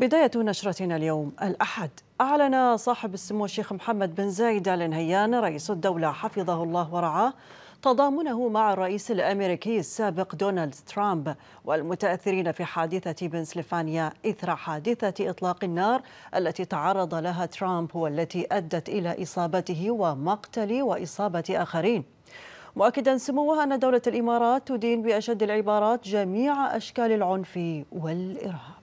بداية نشرتنا اليوم الأحد أعلن صاحب السمو الشيخ محمد بن زايد آل نهيان رئيس الدولة حفظه الله ورعاه تضامنه مع الرئيس الأمريكي السابق دونالد ترامب والمتأثرين في حادثة بنسلفانيا إثر حادثة إطلاق النار التي تعرض لها ترامب والتي أدت إلى إصابته ومقتل وإصابة آخرين. مؤكدا سموه أن دولة الإمارات تدين بأشد العبارات جميع أشكال العنف والإرهاب.